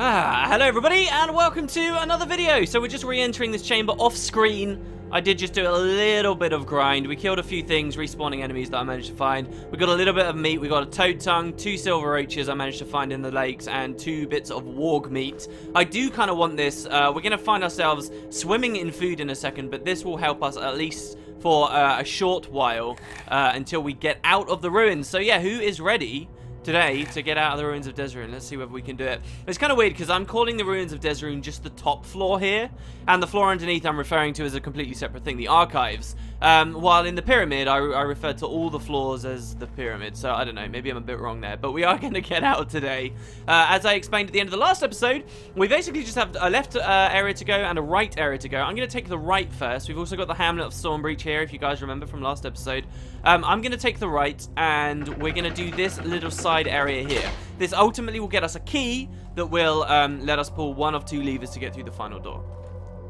Ah, hello everybody and welcome to another video. So we're just re-entering this chamber off screen. I did just do a little bit of grind. We killed a few things, respawning enemies that I managed to find. We got a little bit of meat. We got a toad tongue, two silver roaches I managed to find in the lakes, and two bits of warg meat. I do kind of want this. Uh, we're going to find ourselves swimming in food in a second, but this will help us at least for uh, a short while uh, until we get out of the ruins. So yeah, who is ready today to get out of the ruins of Desarune. Let's see whether we can do it. It's kind of weird because I'm calling the ruins of Desruin just the top floor here, and the floor underneath I'm referring to as a completely separate thing, the archives. Um, while in the pyramid, I, I refer to all the floors as the pyramid, so I don't know, maybe I'm a bit wrong there, but we are going to get out today. Uh, as I explained at the end of the last episode, we basically just have a left uh, area to go and a right area to go. I'm going to take the right first. We've also got the Hamlet of Stormbreach here, if you guys remember from last episode. Um, I'm going to take the right, and we're going to do this little side area here. This ultimately will get us a key that will um, let us pull one of two levers to get through the final door.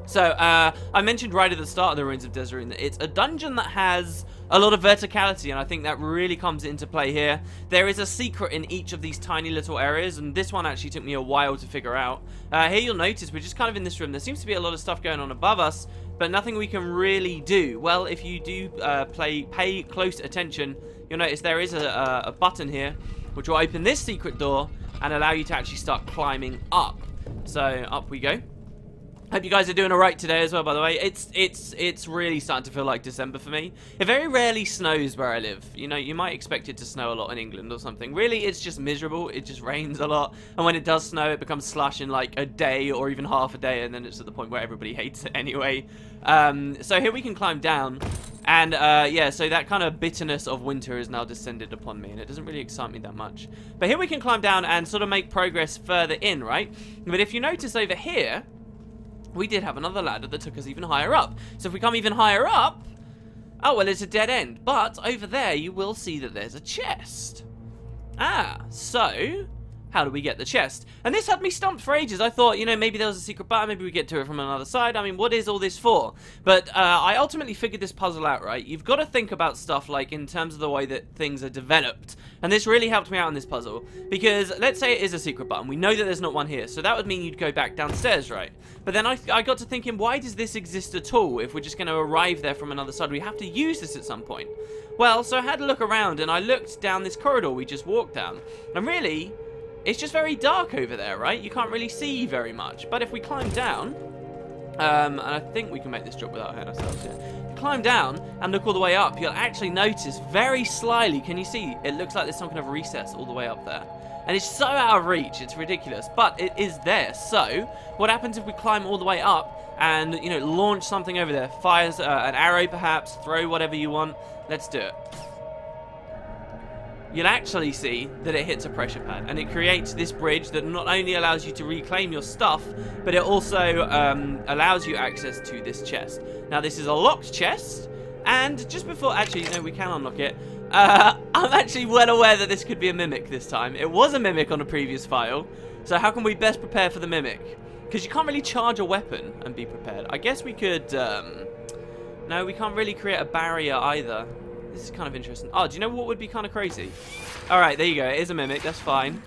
So, uh, I mentioned right at the start of the Ruins of Desarune that it's a dungeon that has a lot of verticality, and I think that really comes into play here. There is a secret in each of these tiny little areas, and this one actually took me a while to figure out. Uh, here you'll notice we're just kind of in this room. There seems to be a lot of stuff going on above us, but nothing we can really do. Well, if you do uh, play, pay close attention, you'll notice there is a, a button here, which will open this secret door and allow you to actually start climbing up. So, up we go. Hope you guys are doing alright today as well, by the way. It's it's it's really starting to feel like December for me. It very rarely snows where I live. You know, you might expect it to snow a lot in England or something. Really, it's just miserable. It just rains a lot. And when it does snow, it becomes slush in like a day or even half a day. And then it's at the point where everybody hates it anyway. Um, so here we can climb down. And uh, yeah, so that kind of bitterness of winter is now descended upon me. And it doesn't really excite me that much. But here we can climb down and sort of make progress further in, right? But if you notice over here we did have another ladder that took us even higher up. So if we come even higher up, oh, well, it's a dead end. But over there, you will see that there's a chest. Ah, so how do we get the chest? And this had me stumped for ages. I thought, you know, maybe there was a secret button, maybe we get to it from another side. I mean, what is all this for? But uh, I ultimately figured this puzzle out, right? You've got to think about stuff like in terms of the way that things are developed. And this really helped me out in this puzzle. Because let's say it is a secret button. We know that there's not one here. So that would mean you'd go back downstairs, right? But then I, I got to thinking, why does this exist at all if we're just going to arrive there from another side? We have to use this at some point. Well, so I had a look around and I looked down this corridor we just walked down. And really, it's just very dark over there, right? You can't really see very much. But if we climb down, um, and I think we can make this drop without hurting ourselves, yeah. Climb down and look all the way up, you'll actually notice very slyly, can you see? It looks like there's some kind of recess all the way up there. And it's so out of reach, it's ridiculous, but it is there. So, what happens if we climb all the way up and, you know, launch something over there? Fires uh, an arrow perhaps, throw whatever you want. Let's do it you'll actually see that it hits a pressure pad and it creates this bridge that not only allows you to reclaim your stuff but it also um, allows you access to this chest. Now this is a locked chest and just before actually no we can unlock it. Uh, I'm actually well aware that this could be a mimic this time. It was a mimic on a previous file so how can we best prepare for the mimic? Because you can't really charge a weapon and be prepared. I guess we could um, no we can't really create a barrier either this is kind of interesting. Oh, do you know what would be kind of crazy? Alright, there you go. It is a mimic. That's fine.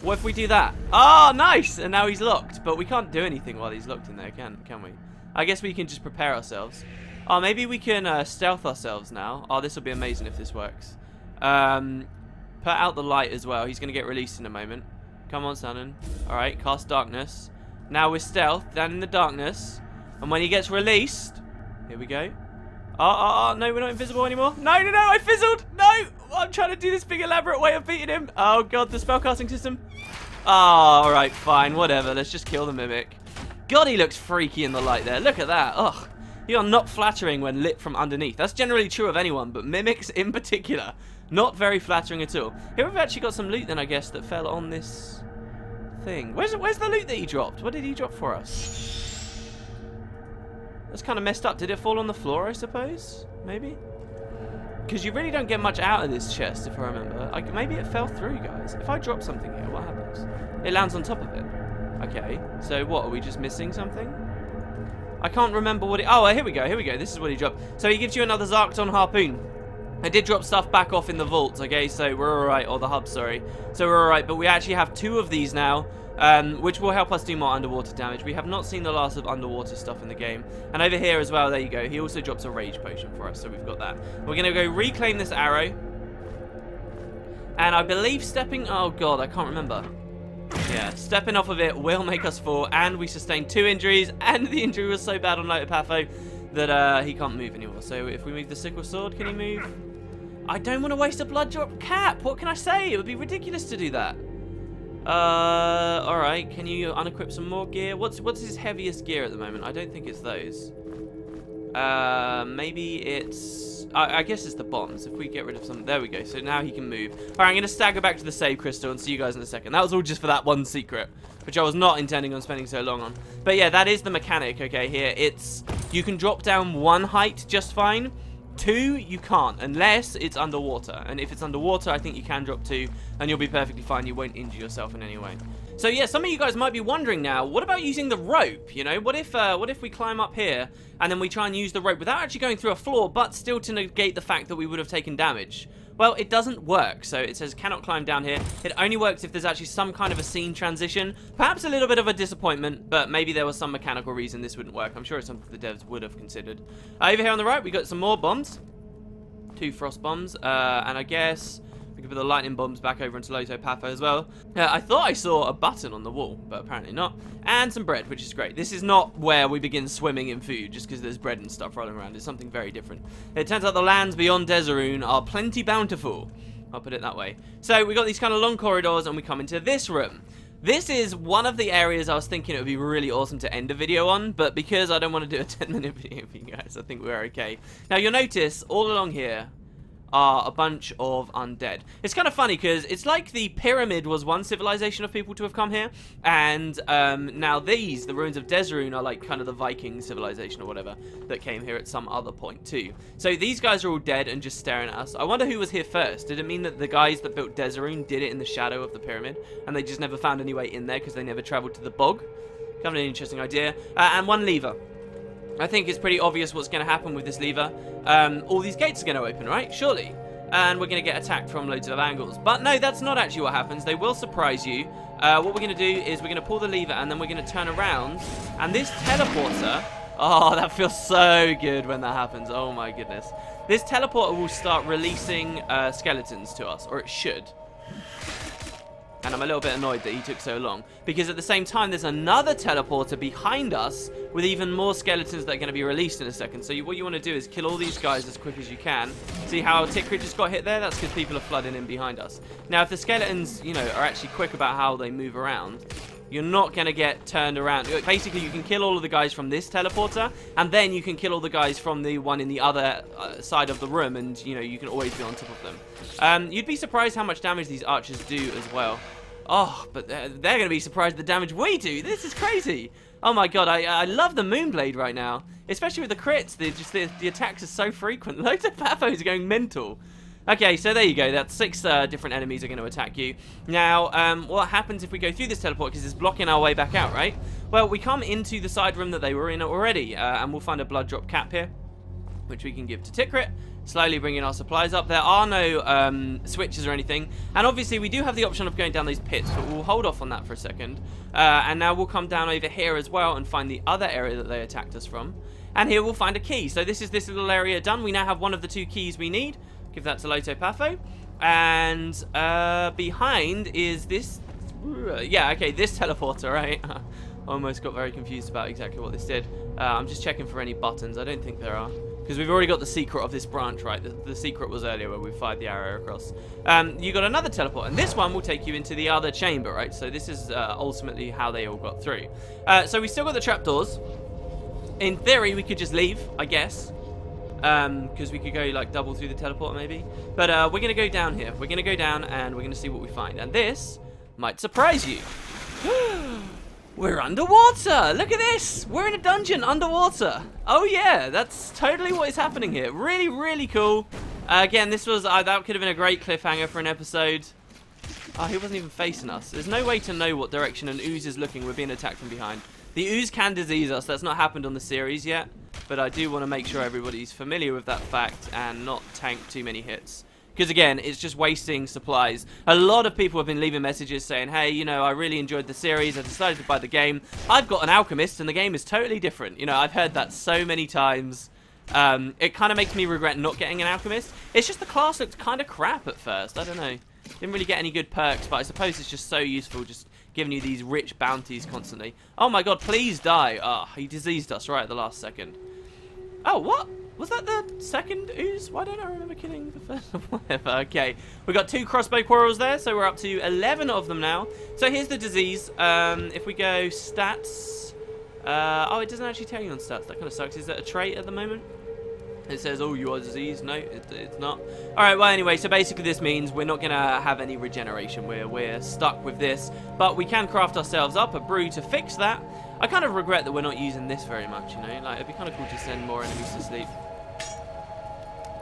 What if we do that? Oh, nice! And now he's locked. But we can't do anything while he's locked in there, can, can we? I guess we can just prepare ourselves. Oh, maybe we can uh, stealth ourselves now. Oh, this will be amazing if this works. Um, put out the light as well. He's going to get released in a moment. Come on, Sanon. Alright, cast darkness. Now we're stealth, down in the darkness. And when he gets released, here we go. Oh, no, we're not invisible anymore. No, no, no, I fizzled. No, I'm trying to do this big elaborate way of beating him. Oh, God, the spellcasting system. Oh, all right, fine, whatever. Let's just kill the Mimic. God, he looks freaky in the light there. Look at that. Ugh. You are not flattering when lit from underneath. That's generally true of anyone, but Mimics in particular. Not very flattering at all. Here we've actually got some loot then, I guess, that fell on this thing. Where's, where's the loot that he dropped? What did he drop for us? That's kind of messed up. Did it fall on the floor, I suppose? Maybe? Because you really don't get much out of this chest, if I remember. Like, maybe it fell through, guys. If I drop something here, what happens? It lands on top of it. Okay, so what? Are we just missing something? I can't remember what it... Oh, here we go, here we go. This is what he dropped. So he gives you another Zarchton harpoon. I did drop stuff back off in the vaults, okay, so we're alright, or the hub, sorry. So we're alright, but we actually have two of these now, um, which will help us do more underwater damage. We have not seen the last of underwater stuff in the game. And over here as well, there you go, he also drops a rage potion for us, so we've got that. We're going to go reclaim this arrow. And I believe stepping, oh god, I can't remember. Yeah, stepping off of it will make us fall, and we sustained two injuries, and the injury was so bad on Lotopatho that uh, he can't move anymore. So if we move the sickle sword, can he move? I don't want to waste a blood drop cap. What can I say? It would be ridiculous to do that. Uh, all right. Can you unequip some more gear? What's what's his heaviest gear at the moment? I don't think it's those. Uh, maybe it's... I, I, guess it's the bombs. If we get rid of some... There we go. So now he can move. All right, I'm to stagger back to the save crystal and see you guys in a second. That was all just for that one secret, which I was not intending on spending so long on. But yeah, that is the mechanic, okay, here. It's... You can drop down one height just fine, Two, you can't, unless it's underwater. And if it's underwater, I think you can drop two, and you'll be perfectly fine. You won't injure yourself in any way. So yeah, some of you guys might be wondering now, what about using the rope? You know, what if uh, what if we climb up here, and then we try and use the rope without actually going through a floor, but still to negate the fact that we would have taken damage? Well, it doesn't work. So it says cannot climb down here. It only works if there's actually some kind of a scene transition. Perhaps a little bit of a disappointment, but maybe there was some mechanical reason this wouldn't work. I'm sure it's something the devs would have considered. Uh, over here on the right, we got some more bombs. Two frost bombs. Uh, and I guess we can put the lightning bombs back over into Lotopatho as well. Uh, I thought I saw a button on the wall, but apparently not. And some bread, which is great. This is not where we begin swimming in food, just because there's bread and stuff rolling around. It's something very different. It turns out the lands beyond Desarune are plenty bountiful. I'll put it that way. So we got these kind of long corridors, and we come into this room. This is one of the areas I was thinking it would be really awesome to end a video on, but because I don't want to do a 10 minute video for you guys, I think we're okay. Now you'll notice all along here, are a bunch of undead. It's kind of funny because it's like the pyramid was one civilization of people to have come here, and um, now these, the ruins of Desarune, are like kind of the Viking civilization or whatever that came here at some other point too. So these guys are all dead and just staring at us. I wonder who was here first. Did it mean that the guys that built Desarune did it in the shadow of the pyramid, and they just never found any way in there because they never traveled to the bog? Kind of an interesting idea. Uh, and one lever. I think it's pretty obvious what's going to happen with this lever. Um, all these gates are going to open, right? Surely. And we're going to get attacked from loads of angles. But no, that's not actually what happens. They will surprise you. Uh, what we're going to do is we're going to pull the lever and then we're going to turn around. And this teleporter... Oh, that feels so good when that happens. Oh my goodness. This teleporter will start releasing uh, skeletons to us. Or it should. And I'm a little bit annoyed that he took so long. Because at the same time, there's another teleporter behind us with even more skeletons that are going to be released in a second. So you, what you want to do is kill all these guys as quick as you can. See how Tikrit just got hit there? That's because people are flooding in behind us. Now, if the skeletons, you know, are actually quick about how they move around, you're not going to get turned around. Basically, you can kill all of the guys from this teleporter, and then you can kill all the guys from the one in the other uh, side of the room, and, you know, you can always be on top of them. Um, you'd be surprised how much damage these archers do as well. Oh, but they're, they're going to be surprised at the damage we do. This is crazy. Oh my god, I, I love the Moonblade right now. Especially with the crits. The, just the, the attacks are so frequent. Loads of Pathos are going mental. Okay, so there you go. That's six uh, different enemies are going to attack you. Now, um, what happens if we go through this teleport? Because it's blocking our way back out, right? Well, we come into the side room that they were in already. Uh, and we'll find a blood drop cap here. Which we can give to Tikrit slowly bringing our supplies up. There are no um, switches or anything. And obviously we do have the option of going down these pits, but we'll hold off on that for a second. Uh, and now we'll come down over here as well and find the other area that they attacked us from. And here we'll find a key. So this is this little area done. We now have one of the two keys we need. Give that to Lotopatho. And uh, behind is this... Yeah, okay, this teleporter, right? Almost got very confused about exactly what this did. Uh, I'm just checking for any buttons. I don't think there are. Because we've already got the secret of this branch, right? The, the, secret was earlier where we fired the arrow across. Um, you got another teleport, and this one will take you into the other chamber, right? So this is uh, ultimately how they all got through. Uh, so we still got the trapdoors. In theory, we could just leave, I guess. Because um, we could go, like, double through the teleport, maybe. But uh, we're going to go down here. We're going to go down, and we're going to see what we find. And this might surprise you. We're underwater! Look at this! We're in a dungeon underwater! Oh yeah, that's totally what is happening here. Really, really cool. Uh, again, this was, uh, that could have been a great cliffhanger for an episode. Oh, he wasn't even facing us. There's no way to know what direction an ooze is looking. We're being attacked from behind. The ooze can disease us. That's not happened on the series yet. But I do want to make sure everybody's familiar with that fact and not tank too many hits. Because again, it's just wasting supplies. A lot of people have been leaving messages saying, hey, you know, I really enjoyed the series, I decided to buy the game. I've got an alchemist and the game is totally different. You know, I've heard that so many times. Um, it kind of makes me regret not getting an alchemist. It's just the class looked kind of crap at first. I don't know. Didn't really get any good perks, but I suppose it's just so useful just giving you these rich bounties constantly. Oh my god, please die. Ah, oh, he diseased us right at the last second. Oh, what? Was that the second ooze? Why don't I remember killing the first Whatever, okay. We've got two crossbow quarrels there, so we're up to 11 of them now. So here's the disease. Um, if we go stats... Uh, oh, it doesn't actually tell you on stats. That kind of sucks. Is that a trait at the moment? It says, oh, you are diseased. No, it, it's not. All right, well, anyway, so basically this means we're not going to have any regeneration. We're, we're stuck with this. But we can craft ourselves up a brew to fix that. I kind of regret that we're not using this very much, you know? Like, it'd be kind of cool to send more enemies to sleep.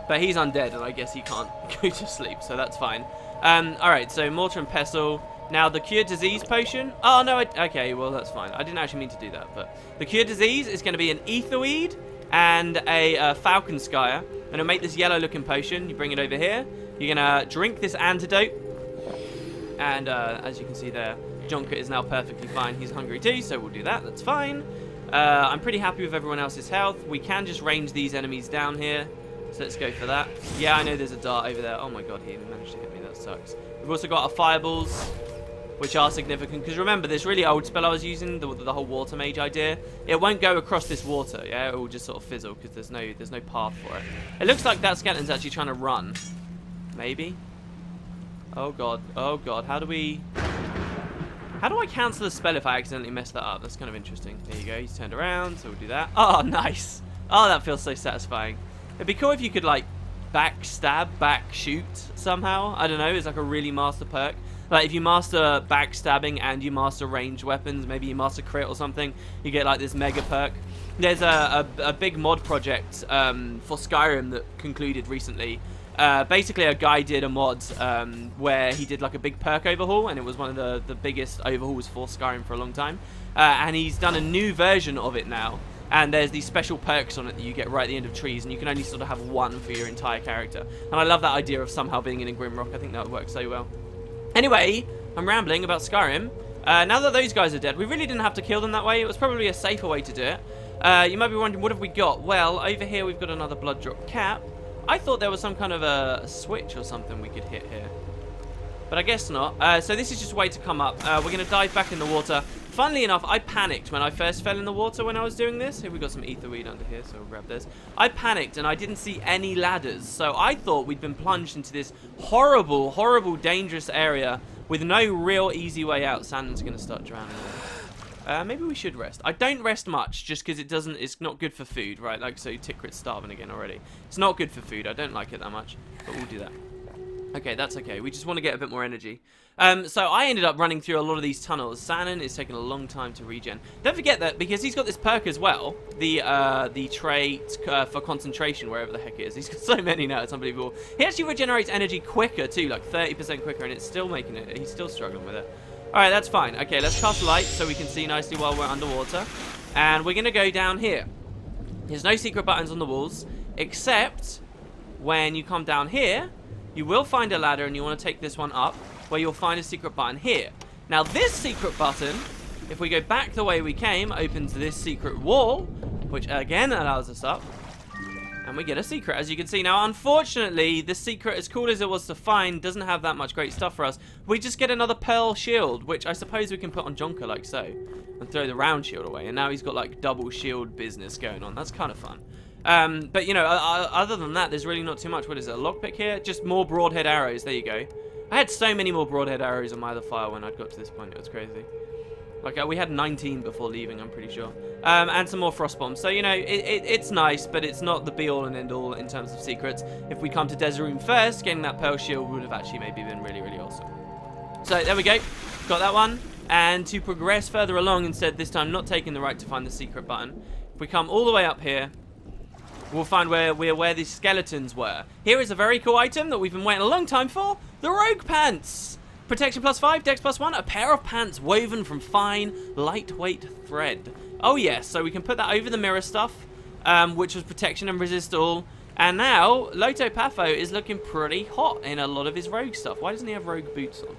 But he's undead, and I guess he can't go to sleep, so that's fine. Um, Alright, so Mortar and Pestle. Now, the Cure Disease Potion. Oh, no, it, okay, well, that's fine. I didn't actually mean to do that, but... The Cure Disease is going to be an Etherweed and a uh, Falconskyre. And it'll make this yellow-looking potion. You bring it over here. You're going to drink this antidote. And, uh, as you can see there, Jonker is now perfectly fine. He's hungry too, so we'll do that. That's fine. Uh, I'm pretty happy with everyone else's health. We can just range these enemies down here. So let's go for that. Yeah, I know there's a dart over there. Oh my god, he managed to hit me. That sucks. We've also got our fireballs, which are significant. Because remember, this really old spell I was using, the, the whole water mage idea, it won't go across this water. Yeah, it will just sort of fizzle because there's no there's no path for it. It looks like that skeleton's actually trying to run. Maybe. Oh god. Oh god. How do we? How do I cancel the spell if I accidentally mess that up? That's kind of interesting. There you go. He's turned around, so we'll do that. Oh, nice. Oh, that feels so satisfying. It'd be cool if you could like backstab, back shoot somehow. I don't know, it's like a really master perk. Like if you master backstabbing and you master ranged weapons, maybe you master crit or something, you get like this mega perk. There's a, a, a big mod project um, for Skyrim that concluded recently. Uh, basically, a guy did a mod um, where he did like a big perk overhaul, and it was one of the, the biggest overhauls for Skyrim for a long time. Uh, and he's done a new version of it now and there's these special perks on it that you get right at the end of trees, and you can only sort of have one for your entire character. And I love that idea of somehow being in a Grimrock. I think that would work so well. Anyway, I'm rambling about Skyrim. Uh, now that those guys are dead, we really didn't have to kill them that way. It was probably a safer way to do it. Uh, you might be wondering, what have we got? Well, over here we've got another blood drop cap. I thought there was some kind of a switch or something we could hit here. But I guess not. Uh, so this is just a way to come up. Uh, we're going to dive back in the water. Funnily enough, I panicked when I first fell in the water when I was doing this. Here we got some Etherweed under here, so we'll grab this. I panicked and I didn't see any ladders. So I thought we'd been plunged into this horrible, horrible, dangerous area with no real easy way out. Sandon's going to start drowning. Uh, maybe we should rest. I don't rest much just because it doesn't. It's not good for food, right? Like so, Tikrit's starving again already. It's not good for food. I don't like it that much, but we'll do that. Okay, that's okay. We just want to get a bit more energy. Um, so I ended up running through a lot of these tunnels. Sanon is taking a long time to regen. Don't forget that because he's got this perk as well, the uh, the trait uh, for concentration, wherever the heck it is. He's got so many now, it's unbelievable. He actually regenerates energy quicker too, like 30% quicker, and it's still making it. He's still struggling with it. All right, that's fine. Okay, let's cast light so we can see nicely while we're underwater. And we're going to go down here. There's no secret buttons on the walls, except when you come down here, you will find a ladder and you want to take this one up where you'll find a secret button here. Now this secret button, if we go back the way we came, opens this secret wall, which again allows us up. And we get a secret, as you can see. Now, unfortunately, the secret, as cool as it was to find, doesn't have that much great stuff for us. We just get another Pearl Shield, which I suppose we can put on Jonker like so. And throw the round shield away. And now he's got, like, double shield business going on. That's kind of fun. Um, but, you know, other than that, there's really not too much. What is it, a lockpick here? Just more broadhead arrows. There you go. I had so many more broadhead arrows on my other file when I'd got to this point. It was crazy. Like, uh, we had 19 before leaving, I'm pretty sure. Um, and some more frost bombs. So, you know, it, it, it's nice, but it's not the be-all and end-all in terms of secrets. If we come to Desert first, getting that Pearl Shield would have actually maybe been really, really awesome. So, there we go. Got that one. And to progress further along, instead, this time not taking the right to find the secret button, if we come all the way up here, we'll find where we're where these skeletons were. Here is a very cool item that we've been waiting a long time for. The Rogue Pants! Protection plus 5, Dex plus 1, a pair of pants woven from fine, lightweight thread. Oh yes, so we can put that over the mirror stuff. um, which was protection and resist all. And now, Loto Patho is looking pretty hot in a lot of his rogue stuff. Why doesn't he have rogue boots on?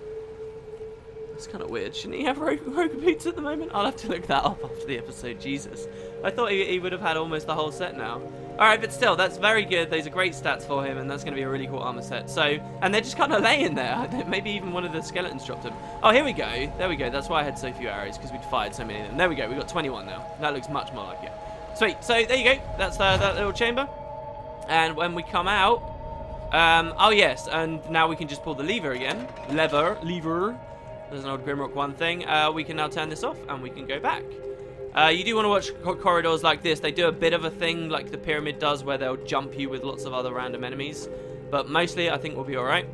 That's kind of weird. Shouldn't he have rogue, rogue boots at the moment? I'll have to look that up after the episode. Jesus. I thought he, he would have had almost the whole set now. Alright, but still, that's very good. Those are great stats for him, and that's going to be a really cool armor set. So, and they're just kind of laying there. Maybe even one of the skeletons dropped them. Oh, here we go. There we go. That's why I had so few arrows, because we'd fired so many of them. There we go. we got 21 now. That looks much more like it. Sweet. So, there you go. That's uh, that little chamber. And when we come out, um, oh yes, and now we can just pull the lever again. Lever, lever. There's an old Grimrock 1 thing. Uh, we can now turn this off and we can go back. Uh, you do want to watch co corridors like this. They do a bit of a thing like the pyramid does where they'll jump you with lots of other random enemies. But mostly I think we'll be alright.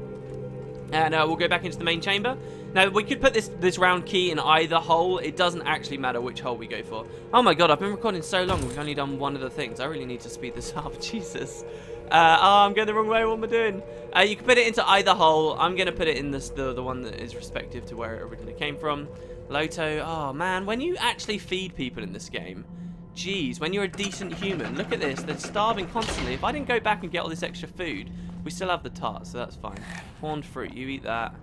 And uh, we'll go back into the main chamber. Now, we could put this, this round key in either hole. It doesn't actually matter which hole we go for. Oh my god, I've been recording so long. We've only done one of the things. I really need to speed this up. Jesus. Uh, oh, I'm going the wrong way. What am I doing? Uh, you can put it into either hole. I'm going to put it in this, the, the one that is respective to where it originally came from. Loto. Oh, man. When you actually feed people in this game, Jeez, when you're a decent human, look at this. They're starving constantly. If I didn't go back and get all this extra food, we still have the tart, so that's fine. Horned fruit, you eat that.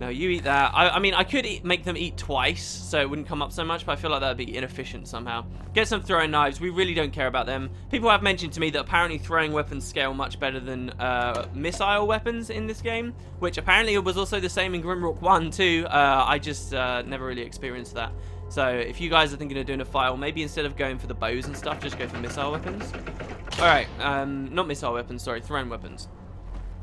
No, you eat that. I, I mean, I could eat, make them eat twice, so it wouldn't come up so much, but I feel like that would be inefficient somehow. Get some throwing knives. We really don't care about them. People have mentioned to me that apparently throwing weapons scale much better than uh, missile weapons in this game, which apparently was also the same in Grimrock 1 too. Uh, I just uh, never really experienced that. So if you guys are thinking of doing a file, maybe instead of going for the bows and stuff, just go for missile weapons. Alright, um, not missile weapons, sorry, thrown weapons.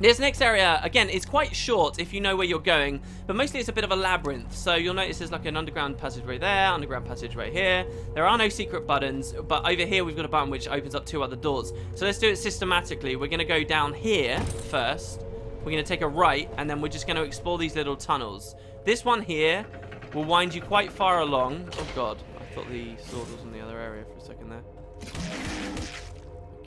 This next area, again, is quite short if you know where you're going, but mostly it's a bit of a labyrinth. So you'll notice there's like an underground passage passageway there, underground passage passageway here. There are no secret buttons, but over here we've got a button which opens up two other doors. So let's do it systematically. We're going to go down here first. We're going to take a right, and then we're just going to explore these little tunnels. This one here will wind you quite far along. Oh god, I thought the sword was in the other area for a second there.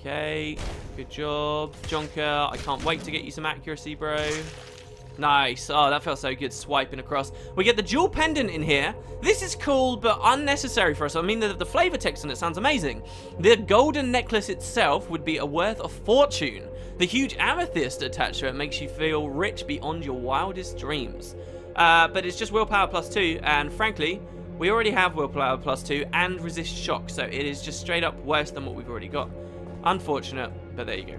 Okay, good job. Jonker, I can't wait to get you some accuracy, bro. Nice. Oh, that felt so good swiping across. We get the jewel pendant in here. This is cool, but unnecessary for us. I mean, the, the flavor text on it sounds amazing. The golden necklace itself would be a worth of fortune. The huge amethyst attached to it makes you feel rich beyond your wildest dreams. Uh, but it's just willpower plus two, and frankly, we already have willpower plus two and resist shock, so it is just straight up worse than what we've already got. Unfortunate, but there you go.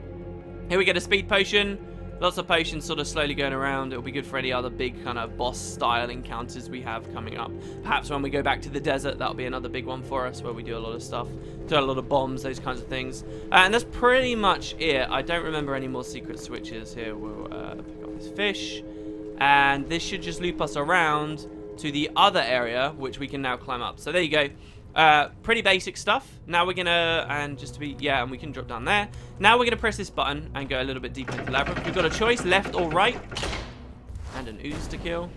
Here we get a speed potion. Lots of potions sort of slowly going around. It'll be good for any other big kind of boss-style encounters we have coming up. Perhaps when we go back to the desert, that'll be another big one for us where we do a lot of stuff. Do a lot of bombs, those kinds of things. Uh, and that's pretty much it. I don't remember any more secret switches here. We'll uh, pick up this fish. And this should just loop us around to the other area, which we can now climb up. So there you go. Uh, pretty basic stuff. Now we're gonna, and just to be, yeah, and we can drop down there. Now we're gonna press this button and go a little bit deeper into the labyrinth. We've got a choice, left or right. And an ooze to kill.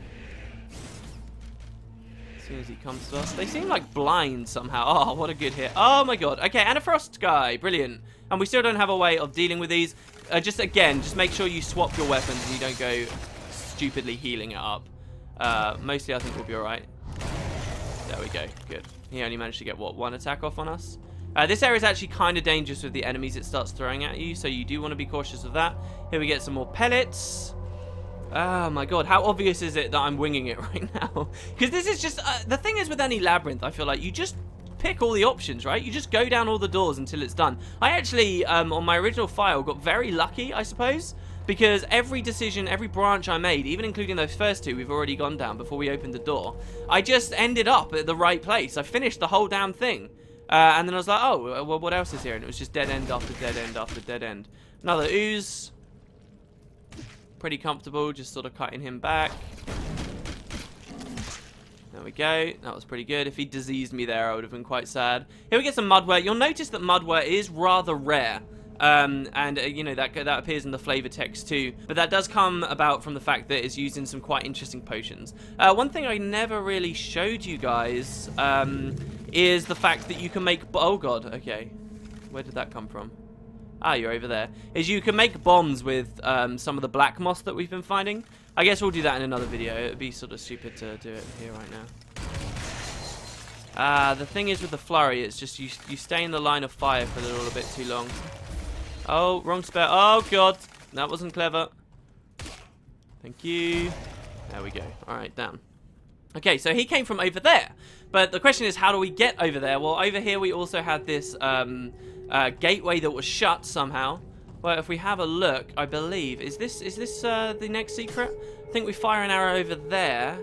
As soon as he comes to us. They seem like blind somehow. Oh, what a good hit. Oh my god. Okay, and a frost guy. Brilliant. And we still don't have a way of dealing with these. Uh, just again, just make sure you swap your weapons and you don't go stupidly healing it up. Uh, mostly I think we'll be alright. There we go. Good. He only managed to get, what, one attack off on us? Uh, this area is actually kind of dangerous with the enemies it starts throwing at you, so you do want to be cautious of that. Here we get some more pellets. Oh my god, how obvious is it that I'm winging it right now? Because this is just, uh, the thing is with any labyrinth, I feel like you just pick all the options, right? You just go down all the doors until it's done. I actually, um, on my original file, got very lucky, I suppose, because every decision, every branch I made, even including those first two we've already gone down before we opened the door, I just ended up at the right place. I finished the whole damn thing. Uh, and then I was like, oh, well, what else is here? And it was just dead end after dead end after dead end. Another ooze. Pretty comfortable, just sort of cutting him back. There we go. That was pretty good. If he diseased me there, I would have been quite sad. Here we get some mudwort. You'll notice that mudwort is rather rare. Um, and, uh, you know, that, that appears in the flavor text too. But that does come about from the fact that it's used in some quite interesting potions. Uh, one thing I never really showed you guys um, is the fact that you can make... Oh, God. Okay. Where did that come from? Ah, you're over there. Is you can make bombs with um, some of the black moss that we've been finding. I guess we'll do that in another video. It would be sort of stupid to do it here right now. Uh, the thing is with the flurry, it's just you, you stay in the line of fire for a little bit too long. Oh, wrong spell. Oh, God. That wasn't clever. Thank you. There we go. All right, down. Okay, so he came from over there. But the question is, how do we get over there? Well, over here we also had this um, uh, gateway that was shut somehow. Well, if we have a look, I believe, is this is this uh, the next secret? I think we fire an arrow over there.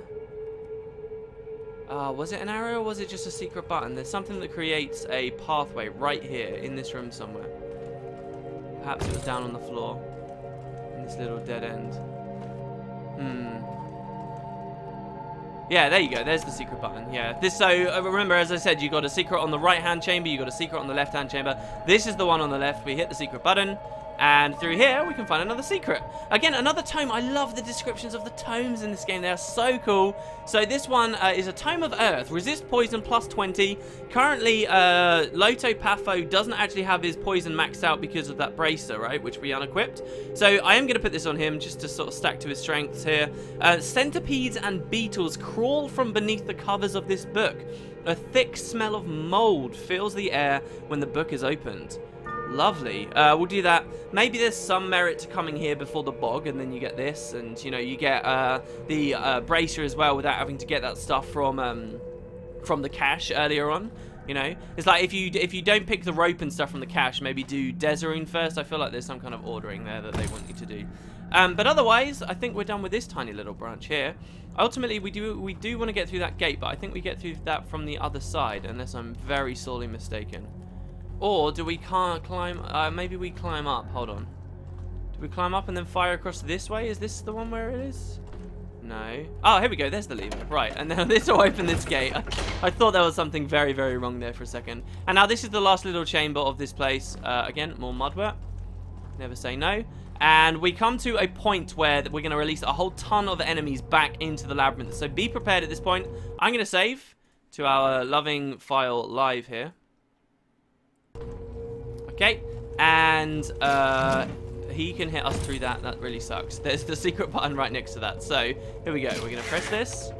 Uh, was it an arrow or was it just a secret button? There's something that creates a pathway right here in this room somewhere. Perhaps it was down on the floor in this little dead end. Hmm. Yeah, there you go. There's the secret button. Yeah. This. So uh, remember, as I said, you got a secret on the right-hand chamber. You got a secret on the left-hand chamber. This is the one on the left. We hit the secret button. And through here, we can find another secret. Again, another tome. I love the descriptions of the tomes in this game. They are so cool. So this one uh, is a Tome of Earth. Resist poison plus 20. Currently, uh, Loto Patho doesn't actually have his poison maxed out because of that bracer, right? Which we unequipped. So I am going to put this on him just to sort of stack to his strengths here. Uh, centipedes and beetles crawl from beneath the covers of this book. A thick smell of mold fills the air when the book is opened. Lovely. Uh, we'll do that. Maybe there's some merit to coming here before the bog, and then you get this, and you know you get uh, the uh, bracer as well without having to get that stuff from um, from the cache earlier on. You know, it's like if you if you don't pick the rope and stuff from the cache, maybe do Desarune first. I feel like there's some kind of ordering there that they want you to do. Um, but otherwise, I think we're done with this tiny little branch here. Ultimately, we do we do want to get through that gate, but I think we get through that from the other side, unless I'm very sorely mistaken. Or do we can't climb? Uh, maybe we climb up. Hold on. Do we climb up and then fire across this way? Is this the one where it is? No. Oh, here we go. There's the lever. Right, and now this will open this gate. I, thought there was something very, very wrong there for a second. And now this is the last little chamber of this place. Uh, again, more mudwort. Never say no. And we come to a point where we're going to release a whole ton of enemies back into the labyrinth. So be prepared at this point. I'm going to save to our loving file live here. Okay, and uh, he can hit us through that. That really sucks. There's the secret button right next to that. So here we go. We're going to press this.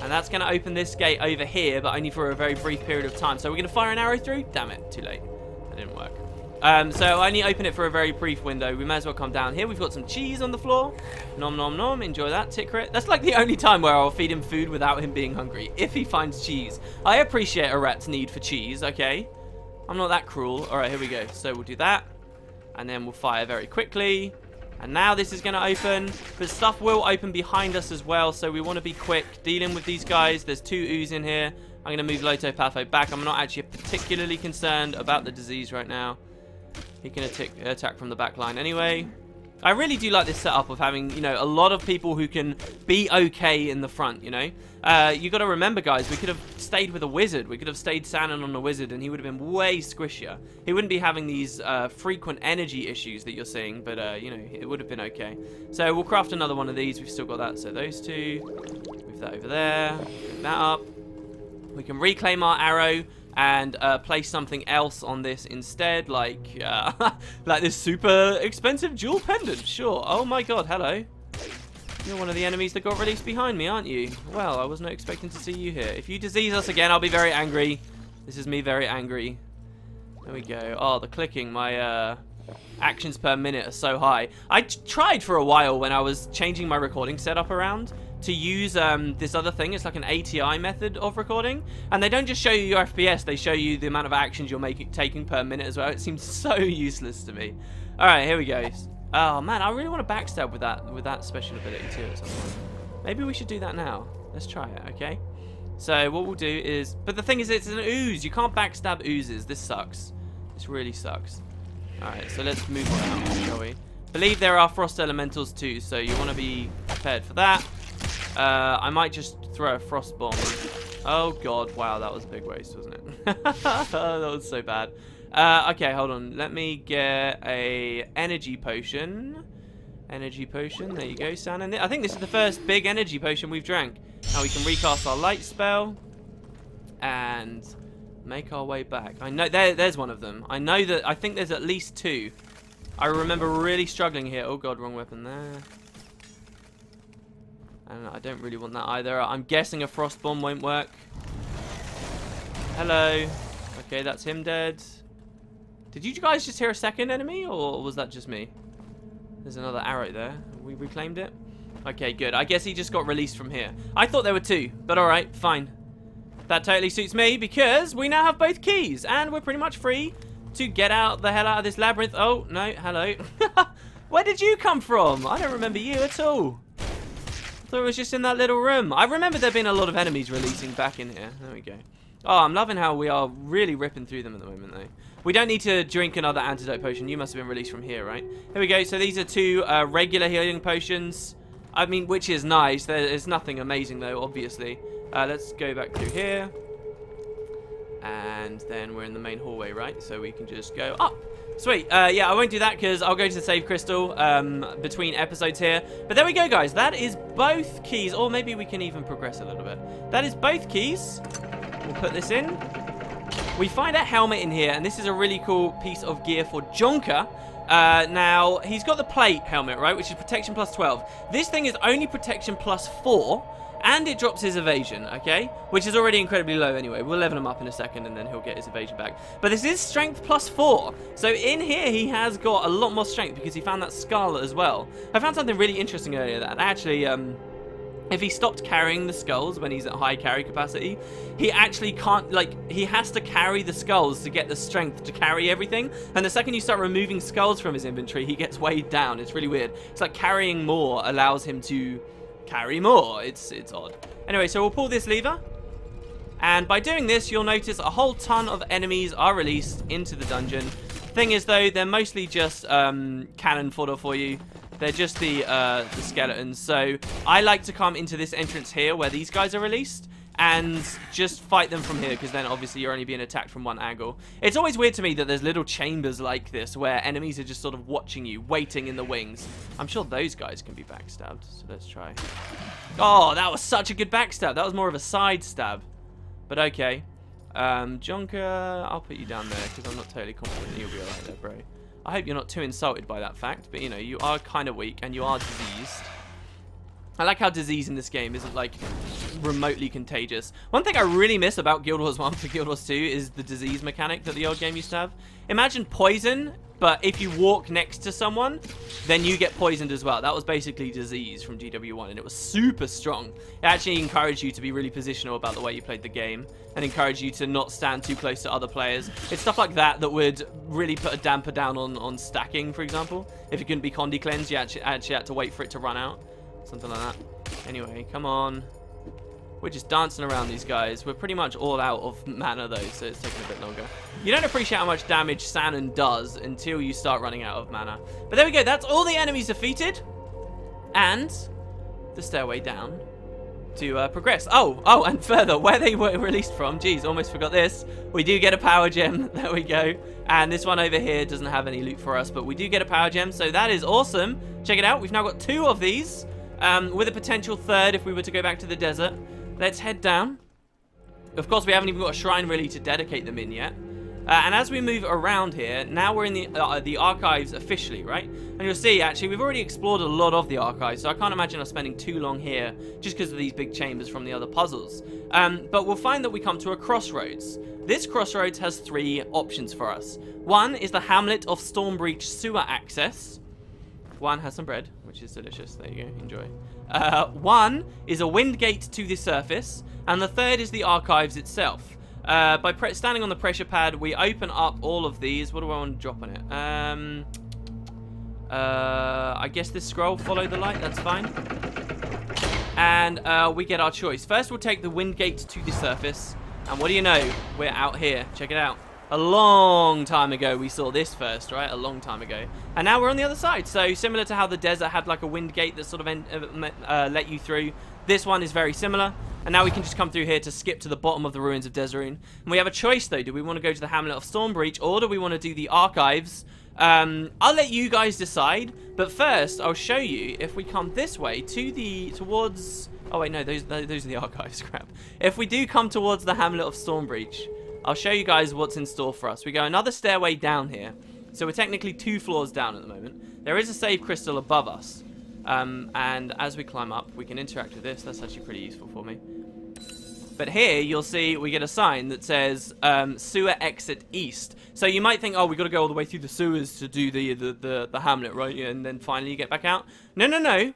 And that's going to open this gate over here, but only for a very brief period of time. So we're going to fire an arrow through. Damn it, too late. That didn't work. Um, so I only open it for a very brief window. We may as well come down here. We've got some cheese on the floor. Nom nom nom. Enjoy that, Tikrit. That's like the only time where I'll feed him food without him being hungry. If he finds cheese. I appreciate a rat's need for cheese, okay? I'm not that cruel. Alright, here we go. So we'll do that. And then we'll fire very quickly. And now this is going to open. But stuff will open behind us as well. So we want to be quick dealing with these guys. There's two ooze in here. I'm going to move Loto Patho back. I'm not actually particularly concerned about the disease right now. He can attack from the back line anyway. I really do like this setup of having, you know, a lot of people who can be okay in the front, you know. Uh, you got to remember, guys, we could have stayed with a wizard. We could have stayed Sanon on a wizard, and he would have been way squishier. He wouldn't be having these uh, frequent energy issues that you're seeing, but, uh, you know, it would have been okay. So we'll craft another one of these. We've still got that. So those two. Move that over there. Move that up. We can reclaim our arrow and uh, place something else on this instead, like uh, like this super expensive jewel pendant. Sure. Oh my god, hello. You're one of the enemies that got released behind me, aren't you? Well, I was not expecting to see you here. If you disease us again, I'll be very angry. This is me very angry. There we go. Oh, the clicking. My uh, actions per minute are so high. I tried for a while when I was changing my recording setup around to use um, this other thing. It's like an ATI method of recording. And they don't just show you your FPS, they show you the amount of actions you're making taking per minute as well. It seems so useless to me. Alright, here we go. Oh man, I really want to backstab with that with that special ability too at some point. Maybe we should do that now. Let's try it, okay? So what we'll do is... But the thing is, it's an ooze. You can't backstab oozes. This sucks. This really sucks. Alright, so let's move on, shall we? believe there are frost elementals too, so you want to be prepared for that. Uh, I might just throw a frost bomb. Oh god, wow, that was a big waste, wasn't it? that was so bad. Uh, okay, hold on. Let me get a energy potion. Energy potion. There you go, San. And I think this is the first big energy potion we've drank. Now we can recast our light spell and make our way back. I know there, there's one of them. I know that. I think there's at least two. I remember really struggling here. Oh god, wrong weapon there. And I don't really want that either. I'm guessing a frost bomb won't work. Hello. Okay, that's him dead. Did you guys just hear a second enemy, or was that just me? There's another arrow there. We reclaimed it. Okay, good. I guess he just got released from here. I thought there were two, but alright, fine. That totally suits me because we now have both keys, and we're pretty much free to get out the hell out of this labyrinth. Oh, no, hello. Where did you come from? I don't remember you at all. Thought it was just in that little room. I remember there being a lot of enemies releasing back in here. There we go. Oh, I'm loving how we are really ripping through them at the moment, though. We don't need to drink another antidote potion. You must have been released from here, right? Here we go. So these are two uh, regular healing potions. I mean, which is nice. There is nothing amazing, though, obviously. Uh, let's go back through here. And then we're in the main hallway, right? So we can just go up. Sweet. Uh, yeah, I won't do that because I'll go to the save crystal um, between episodes here. But there we go, guys. That is both keys. Or maybe we can even progress a little bit. That is both keys. We'll put this in. We find a helmet in here, and this is a really cool piece of gear for Jonker. Uh, now, he's got the plate helmet, right, which is protection plus 12. This thing is only protection plus 4, and it drops his evasion, okay? Which is already incredibly low anyway. We'll level him up in a second, and then he'll get his evasion back. But this is strength plus 4. So in here, he has got a lot more strength because he found that scarlet as well. I found something really interesting earlier that actually... Um, if he stopped carrying the skulls when he's at high carry capacity, he actually can't, like, he has to carry the skulls to get the strength to carry everything. And the second you start removing skulls from his inventory, he gets weighed down. It's really weird. It's like carrying more allows him to carry more. It's, it's odd. Anyway, so we'll pull this lever. And by doing this, you'll notice a whole ton of enemies are released into the dungeon. Thing is, though, they're mostly just um, cannon fodder for you. They're just the, uh, the skeletons. So I like to come into this entrance here where these guys are released and just fight them from here because then obviously you're only being attacked from one angle. It's always weird to me that there's little chambers like this where enemies are just sort of watching you, waiting in the wings. I'm sure those guys can be backstabbed, so let's try. Oh, that was such a good backstab. That was more of a side stab. But okay. Um, Jonker, I'll put you down there because I'm not totally confident you'll be alright there, bro. I hope you're not too insulted by that fact, but you know, you are kind of weak and you are diseased. I like how disease in this game isn't like remotely contagious. One thing I really miss about Guild Wars 1 for Guild Wars 2 is the disease mechanic that the old game used to have. Imagine poison, but if you walk next to someone, then you get poisoned as well. That was basically disease from GW1, and it was super strong. It actually encouraged you to be really positional about the way you played the game, and encouraged you to not stand too close to other players. It's stuff like that that would really put a damper down on, on stacking, for example. If it couldn't be Condi cleansed, you actually, actually had to wait for it to run out. Something like that. Anyway, come on. We're just dancing around these guys. We're pretty much all out of mana though, so it's taking a bit longer. You don't appreciate how much damage Sanon does until you start running out of mana. But there we go. That's all the enemies defeated. And the stairway down to uh, progress. Oh, oh, and further, where they were released from. Jeez, almost forgot this. We do get a power gem. There we go. And this one over here doesn't have any loot for us, but we do get a power gem, so that is awesome. Check it out. We've now got two of these, um, with a potential third if we were to go back to the desert. Let's head down. Of course, we haven't even got a shrine really to dedicate them in yet. Uh, and as we move around here, now we're in the uh, the archives officially, right? And you'll see, actually, we've already explored a lot of the archives, so I can't imagine us spending too long here just because of these big chambers from the other puzzles. Um, but we'll find that we come to a crossroads. This crossroads has three options for us. One is the Hamlet of Stormbreach sewer access. One has some bread, which is delicious. There you go, enjoy. Uh, one is a wind gate to the surface, and the third is the archives itself. Uh, by standing on the pressure pad, we open up all of these. What do I want to drop on it? Um, uh, I guess this scroll, follow the light, that's fine. And uh, we get our choice. First, we'll take the wind gate to the surface. And what do you know? We're out here. Check it out. A long time ago, we saw this first, right? A long time ago. And now we're on the other side. So similar to how the desert had like a wind gate that sort of uh, uh, let you through, this one is very similar. And now we can just come through here to skip to the bottom of the ruins of Desarune. And we have a choice, though. Do we want to go to the Hamlet of Stormbreach, or do we want to do the archives? Um, I'll let you guys decide. But first, I'll show you if we come this way to the towards. Oh wait, no, those those are the archives. Crap. If we do come towards the Hamlet of Stormbreach, I'll show you guys what's in store for us. We go another stairway down here. So we're technically two floors down at the moment. There is a save crystal above us. Um, and as we climb up, we can interact with this. That's actually pretty useful for me. But here, you'll see we get a sign that says um, sewer exit east. So you might think, oh, we've got to go all the way through the sewers to do the, the, the, the hamlet, right? And then finally you get back out. No, no, no.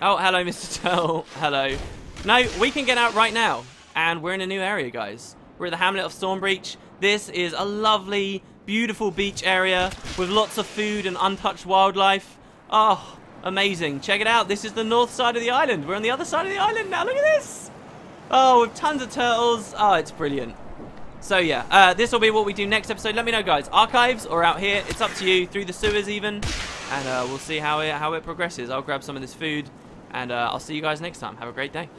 Oh, hello, Mr. Turtle. hello. No, we can get out right now. And we're in a new area, guys. We're at the hamlet of Stormbreach. This is a lovely, beautiful beach area with lots of food and untouched wildlife. Oh, amazing. Check it out. This is the north side of the island. We're on the other side of the island now. Look at this. Oh, with tons of turtles. Oh, it's brilliant. So yeah, uh, this will be what we do next episode. Let me know, guys. Archives or out here? It's up to you. Through the sewers, even, and uh, we'll see how it how it progresses. I'll grab some of this food, and uh, I'll see you guys next time. Have a great day.